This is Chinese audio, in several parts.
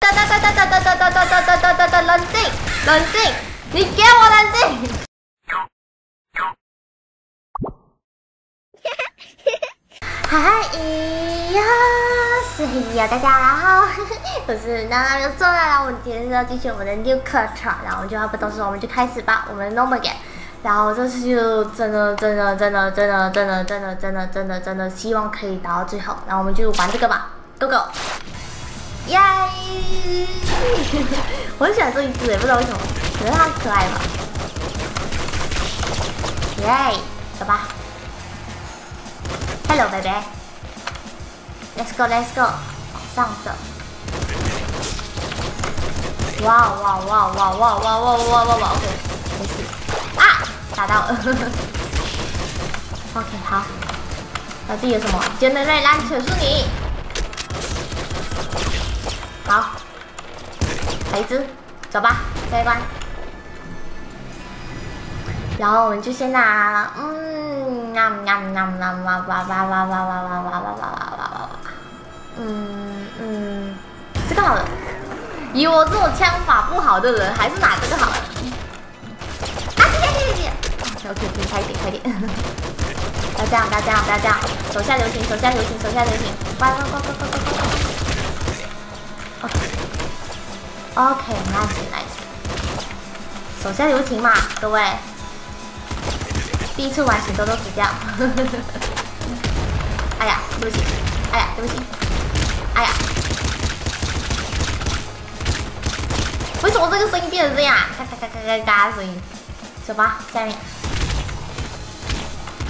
哒哒哒哒哒哒哒哒哒哒哒哒哒，冷静，冷静，你给我冷静。嗨呀，是呀，大家好，我是娜娜又出来了。我们今天是要继续我们的 new 课程，然后我们就话不多说，我们就开始吧，我们 normal game。然后这次就真的真的真的真的真的真的真的真的真的希望可以打到最后，然后我们就玩这个吧，Go Go！耶！我很喜欢这一只，也不知道为什么，觉得它可爱吧。耶，走吧。Hello baby，Let's go，Let's go，往上走。哇哇哇哇哇哇哇哇哇哇！OK，没事。啊，打到了。OK，好。那这有什么？真的瑞兰全是你。好，来一只，走吧，下一关。然后我们就先拿，嗯，喵喵喵喵哇哇哇哇哇哇哇哇哇哇哇哇哇，嗯嗯，这个好了。以我这种枪法不好的人，还是拿这个好了。啊，谢谢谢谢。OK OK，快点快点。不要这样不要这样不要这样，手下留情手下留情手下留情，快快快！OK，nice，nice，手下留情嘛，各位。第一次玩行都都死掉。哎呀，对不起，哎呀，对不起，哎呀。为什么这个声音变成这样？嘎嘎嘎嘎嘎嘎的声音。走吧，下面。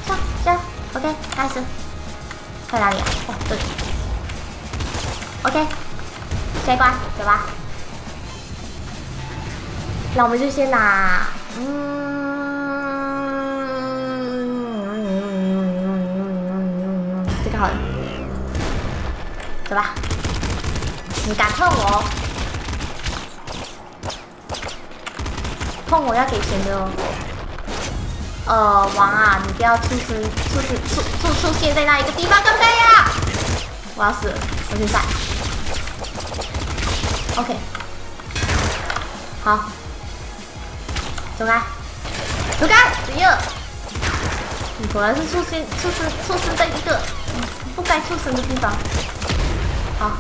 上上，OK，开始。在哪里啊？哦，这里。OK。开关，走吧。那我们就先拿，嗯，这个好，走吧。你敢碰我？碰我要给钱的哦。呃，王啊，你不要出，出出出出出现在那一个地方，可不可以呀？我要死了，我先闪。OK，好，走开，走开，子夜，你果然是出现出生出生在一个不该出生的地方。好，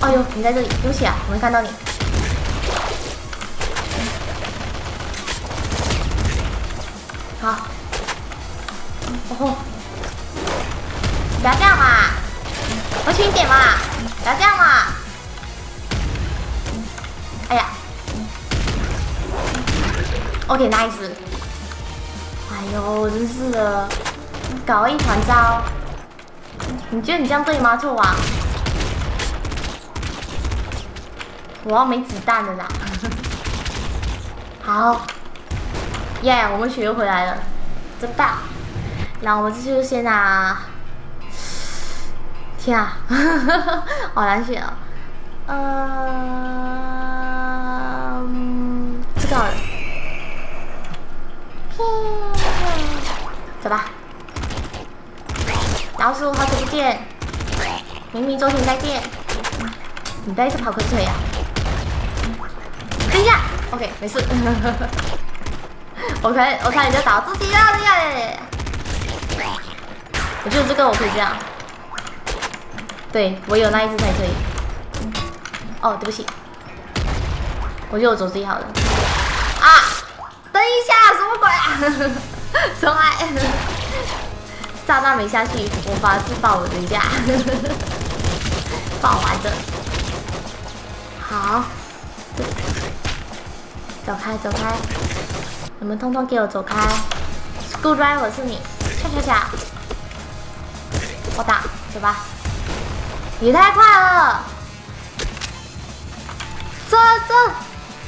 哎呦，你在这里，对不起啊，我没看到你。好，哦吼，不要这样嘛，我轻一点嘛。，OK，nice。哎呦，真是的，搞一团糟。你觉得你这样对吗，臭王？我要没子弹了啦！好，耶，我们血又回来了，真棒！那我们这就先拿。天啊，好难选哦。嗯，知道了。走吧。老鼠，好久不见。明明昨天再见。你不要一直跑瞌睡呀。等一下，OK，没事。我看，我看你在打自己啊！耶！我觉得这个我可以这样。对我有那一只才可以。哦，对不起，我就走这一好了。啊！等一下，什么鬼啊？重来！炸弹没下去，我发自爆了，等一下。爆完的。好。走开，走开！你们通通给我走开！School driver 是你，恰恰恰。我打，走吧。你太快了！这这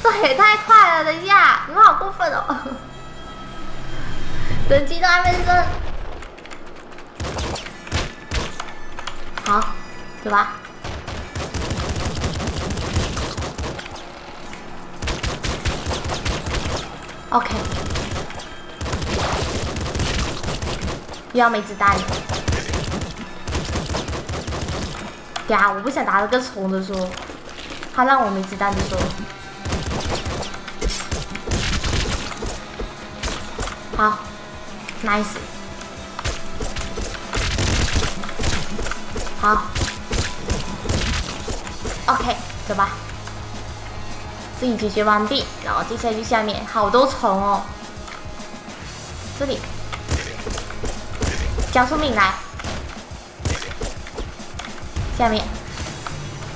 这也太快了！等一下，你们好过分哦！等级都还没升，好，走吧。OK，又要没子弹。呀，我不想打这个虫子说，他让我没子弹的说。好，nice。好，OK，走吧。自己解决完毕，然后接下来就下面好多虫哦。这里，加速敏来。下面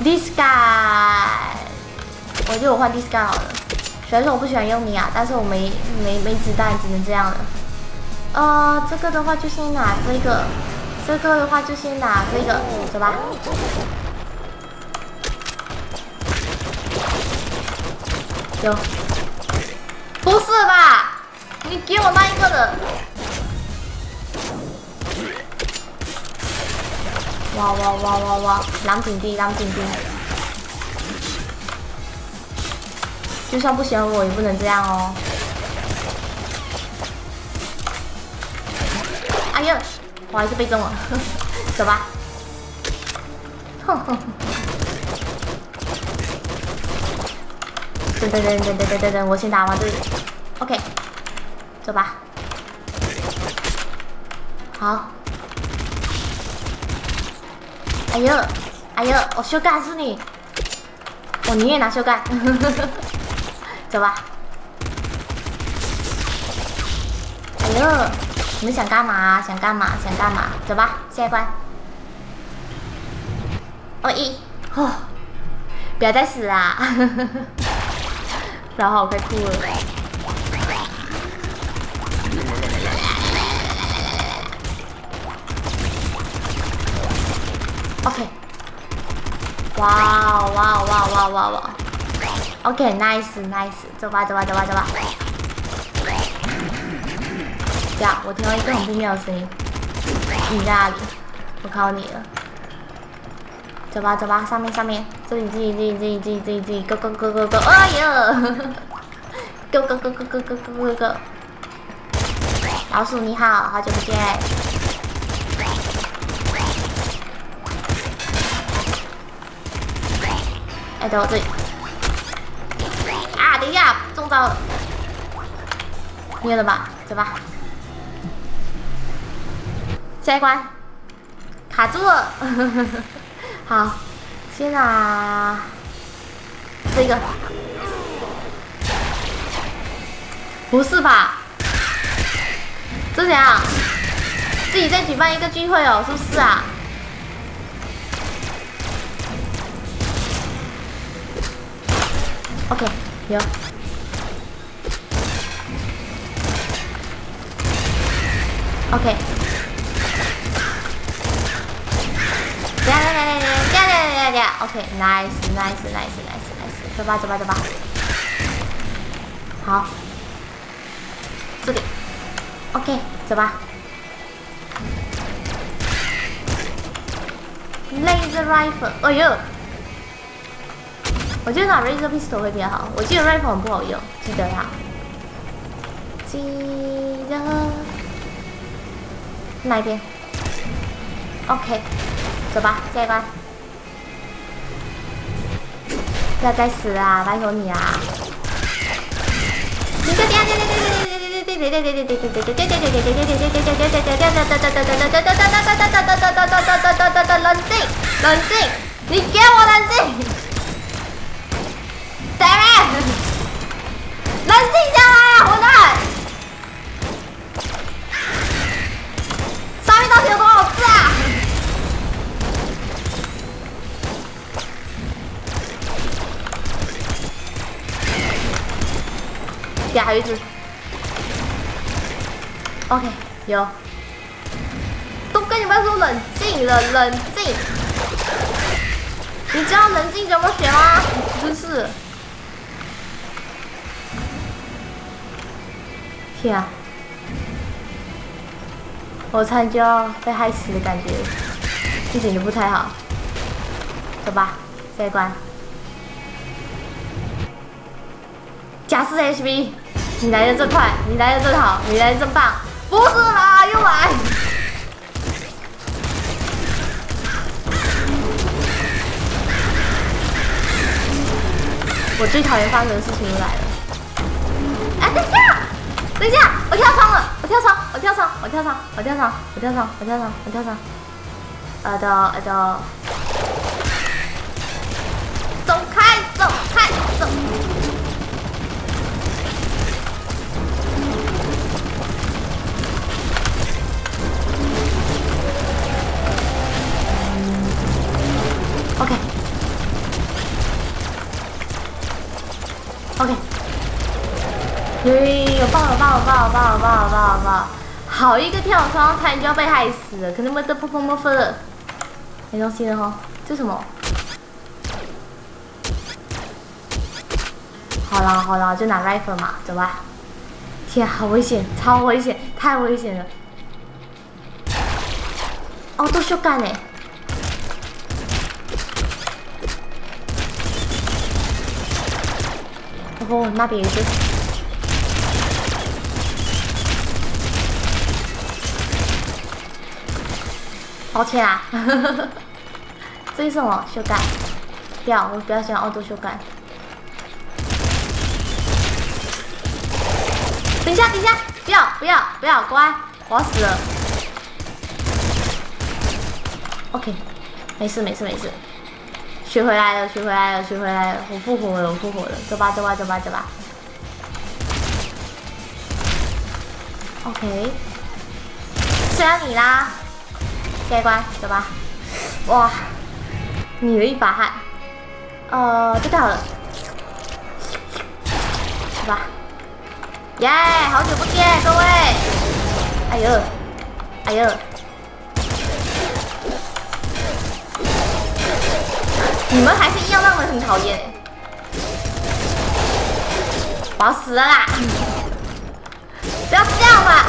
，this guy，我觉得我换 this guy 好了。虽然说我不喜欢用你啊，但是我没没没子弹，只能这样了。呃，这个的话就先拿这个，这个的话就先拿这个，走吧。有？不是吧？你给我那一个的？哇哇哇哇哇！蓝紧地，蓝紧地。就算不喜欢我，也不能这样哦。哎呀，我还是被中了，走吧。哼哼。等等等等等等等，我先打完这里，OK，走吧。好。哎呦，哎呦，我修干是你，我宁愿拿修干。走吧。哎呦，你们想干嘛？想干嘛？想干嘛？走吧，下一关。哦一，哦，不要再死啦！然后我快哭了。OK，哇哇哇哇哇哇！OK，nice，nice，走吧走吧走吧走吧。呀，我听到一个很不妙的声音，你在哪里？我靠你了。走吧走吧，上面上面，这里这里这里这里这里这里这里，go go go go go，哎呀，go go go go go go go go go，老鼠你好，好久不见。哎，等我这里。啊，等一下，中招了。灭了吧，走吧。下一关，卡住了。好，先拿这个。不是吧？这怎样？自己在举办一个聚会哦，是不是啊？OK，有。OK。OK，Nice，Nice，Nice，Nice，Nice，走吧，走吧，走吧。好，这里。OK，走吧。Laser Rifle，哎呦！我觉得拿 Laser Pistol 会比较好。我记得 Rifle 很不好用，记得它。记得。哪一边？OK，走吧，下一关。不要再死啊！拜托你啊！冷静，冷静，你给我冷静还有一只，OK，有，都跟你们说冷静了，冷静，你知道冷静怎么写吗？真是，天啊，我差点就要被害死的感觉，一点都不太好，走吧，下一关，加四 HP。你来的这快，你来的这好，你来的这棒，不是吧，又来。我最讨厌发生的事情又来了。哎，等一下，等一下，我跳窗了，我跳窗，我跳窗，我跳窗，我跳窗，我跳窗，我跳窗，我跳窗。呃，的呃，的，走开，走。OK。OK，有有爆了爆了爆了爆了爆了爆了爆！好一个跳窗，差点就要被害死了，可能没得砰砰砰分了，没东西了哈，这什么？好了好了，就拿 rifle 嘛，走吧。天，好危险，超危险，太危险了！哦，都修改呢。哦，那边也是。抱歉啊，这是什么修改？不要，我比较喜欢奥多修改。等一下，等一下，不要，不要，不要，乖，我要死了。OK，没事，没事，没事。学回来了，学回来了，学回来了！我复活了，我复活了！走吧，走吧，走吧，走吧。OK，是要你啦，下一关，走吧。哇，你了一把汗。呃，知道了，走吧。耶，好久不见，各位。哎呦，哎呦。你们还是一样让人很讨厌，我要死了啦！不要这样嘛！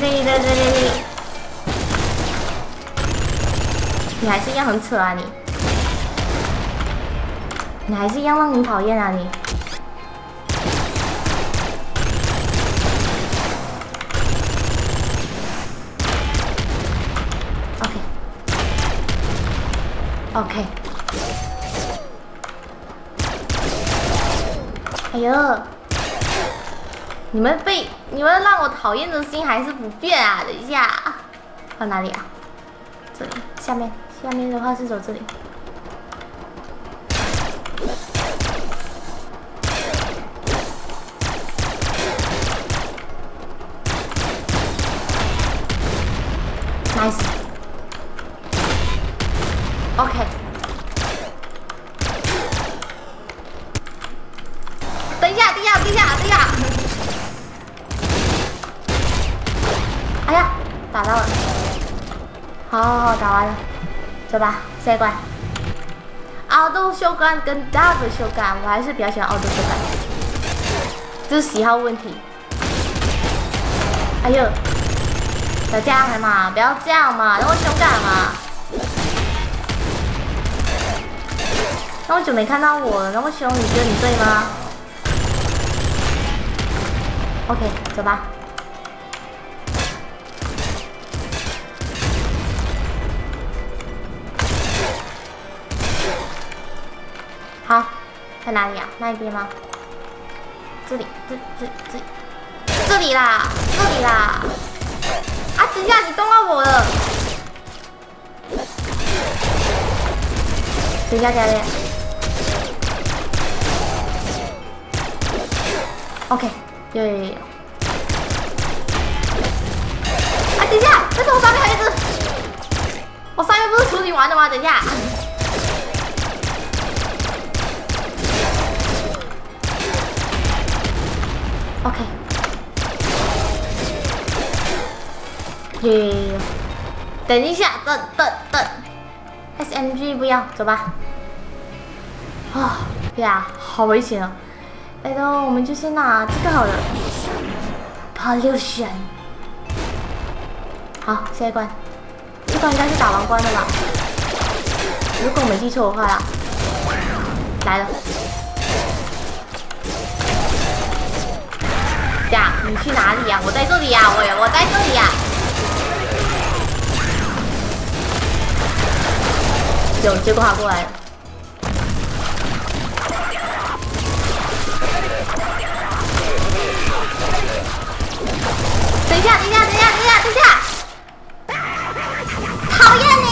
这里这里这里，你还是一样很扯啊你！你还是一样让人讨厌啊你！OK，哎呦，你们被你们让我讨厌的心还是不变啊！等一下，放哪里啊？这里，下面，下面的话是走这里。Nice。OK，等一下，等一下，等一下，等一下！哎呀，打到了！好好好，打完了，走吧，下一关。奥多修改跟 W 修改，我还是比较喜欢奥多修改，这是喜好问题。哎呦，要这样嘛，不要这样嘛，那么凶敢嘛！那么久没看到我了，那么凶，你觉得你对吗？OK，走吧。好，在哪里啊？那一边吗？这里，这这这，这里啦，这里啦！啊，等一下，你动到我了！等一下，加点。OK，有有有。哎，等一下，为什么上面还有一只？我上面不是处理完了吗？等一下。OK。耶！等一下，等等等。SMG 不要，走吧。啊呀，好危险啊！来的，我们就先拿这个好了。Pollution。好，下一关。这关应该是打完关的吧？如果我没记错的话啦。来了。呀，你去哪里呀？我在这里呀，我我在这里呀。有结果他过来了。等一下，等一下，等一下，等一下，等一下！讨厌你！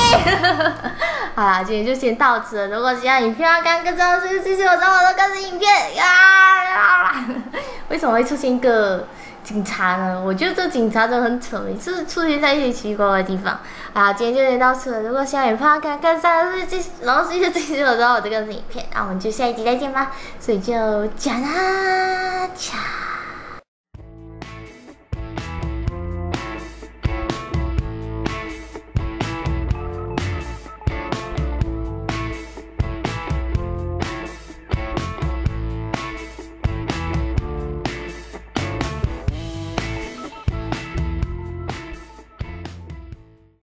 好啦，今天就先到此了。如果喜欢影片的话，赶快跟上这个谢谢我，让我的更新影片呀！为什么会出现一个警察呢？我觉得这警察真的很扯，每次出现在一些奇怪的地方。好，今天就先到此了。如果喜欢影片的话，赶快跟上这个然后谢谢支持我，之后我的更新影片。那我们就下一集再见吧。所以就讲啦讲。